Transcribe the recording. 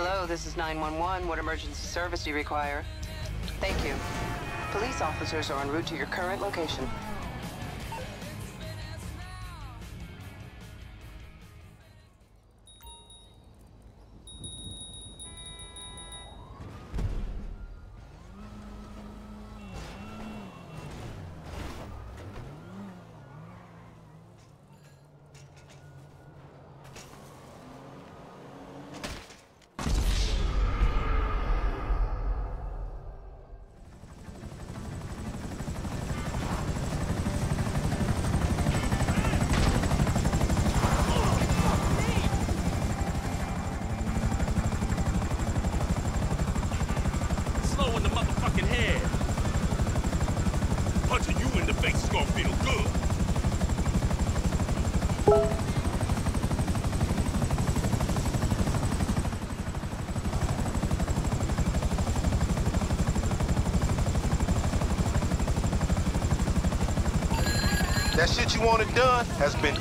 Hello, this is 911. What emergency service do you require? Thank you. Police officers are en route to your current location. Punching you in the face is gonna feel good. That shit you wanted done has been